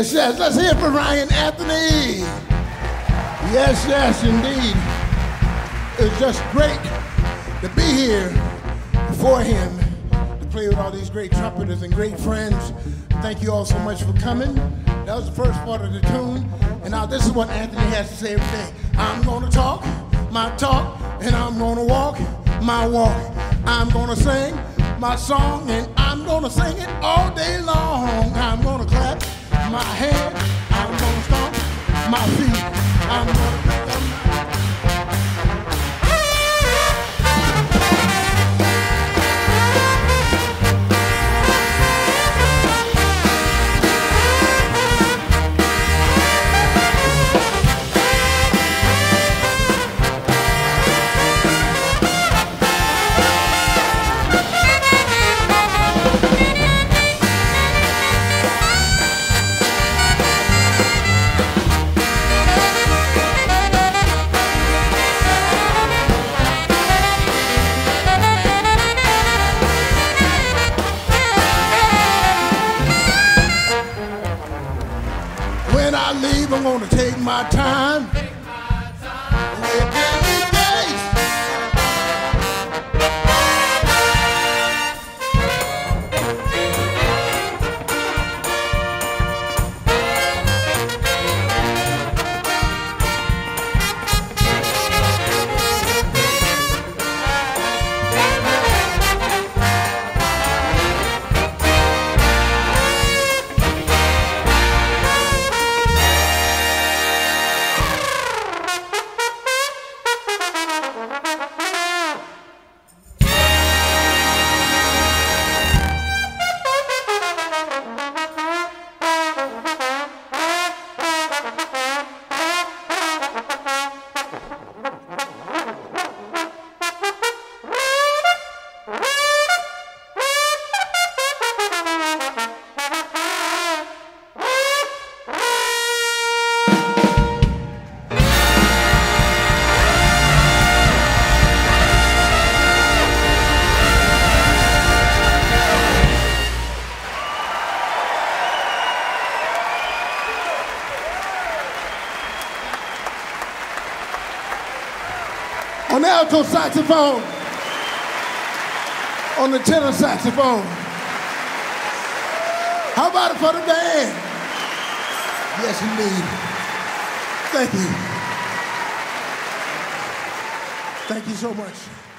yes. yes. Let's hear from Ryan Anthony. Yes, yes, indeed. It's just great to be here before him to play with all these great trumpeters and great friends. Thank you all so much for coming. That was the first part of the tune. And now this is what Anthony has to say every day. I'm to talk my talk, and I'm to walk my walk. I'm to sing my song, and I'm to sing it all day long. I'm to clap my head, I'm gonna stomp my feet, I'm gonna I'm gonna take my time. On the alto saxophone, on the tenor saxophone. How about it for the band? Yes, indeed. Thank you. Thank you so much.